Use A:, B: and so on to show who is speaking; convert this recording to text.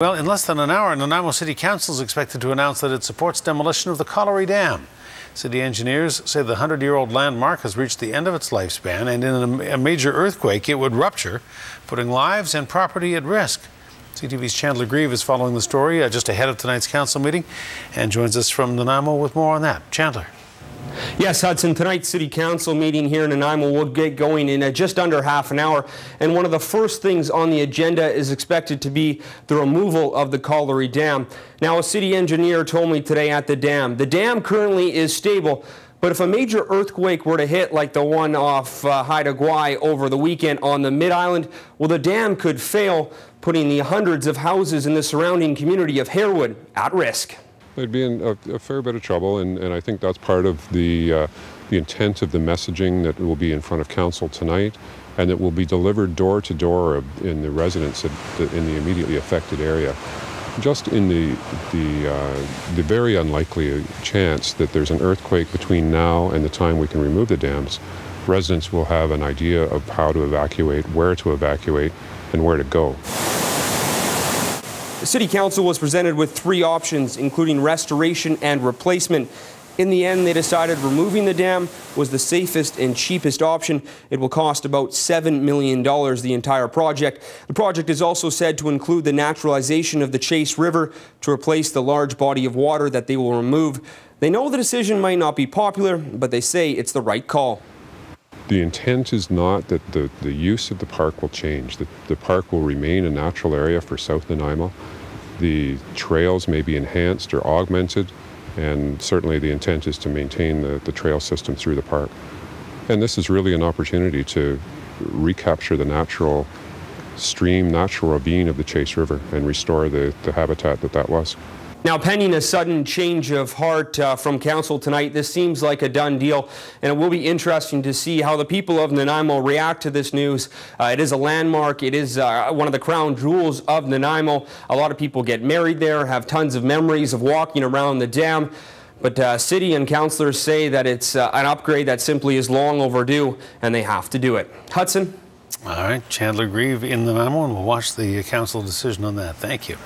A: Well, in less than an hour, Nanaimo City Council is expected to announce that it supports demolition of the Colliery Dam. City engineers say the 100 year old landmark has reached the end of its lifespan, and in a major earthquake, it would rupture, putting lives and property at risk. CTV's Chandler Grieve is following the story uh, just ahead of tonight's council meeting and joins us from Nanaimo with more on that. Chandler.
B: Yes, Hudson, tonight's City Council meeting here in Nanaimo will get going in uh, just under half an hour. And one of the first things on the agenda is expected to be the removal of the Colliery Dam. Now, a city engineer told me today at the dam, the dam currently is stable, but if a major earthquake were to hit like the one off uh, Haida Gwaii over the weekend on the Mid-Island, well, the dam could fail, putting the hundreds of houses in the surrounding community of Harewood at risk.
C: They'd be in a, a, fair bit of trouble, and, and I think that's part of the, uh, the intent of the messaging that will be in front of council tonight, and that will be delivered door to door in the residents in the immediately affected area. Just in the, the, uh, the very unlikely chance that there's an earthquake between now and the time we can remove the dams, residents will have an idea of how to evacuate, where to evacuate, and where to go.
B: The City Council was presented with three options, including restoration and replacement. In the end, they decided removing the dam was the safest and cheapest option. It will cost about $7 million, the entire project. The project is also said to include the naturalization of the Chase River to replace the large body of water that they will remove. They know the decision might not be popular, but they say it's the right call.
C: The intent is not that the, the use of the park will change. The, the park will remain a natural area for South Nanaimo. The trails may be enhanced or augmented, and certainly the intent is to maintain the, the trail system through the park. And this is really an opportunity to recapture the natural stream, natural ravine of the Chase River and restore the, the habitat that that was.
B: Now, pending a sudden change of heart uh, from council tonight, this seems like a done deal, and it will be interesting to see how the people of Nanaimo react to this news. Uh, it is a landmark. It is uh, one of the crown jewels of Nanaimo. A lot of people get married there, have tons of memories of walking around the dam. But uh, city and councilors say that it's uh, an upgrade that simply is long overdue, and they have to do it. Hudson?
A: All right, Chandler Grieve in Nanaimo, and we'll watch the council decision on that. Thank you.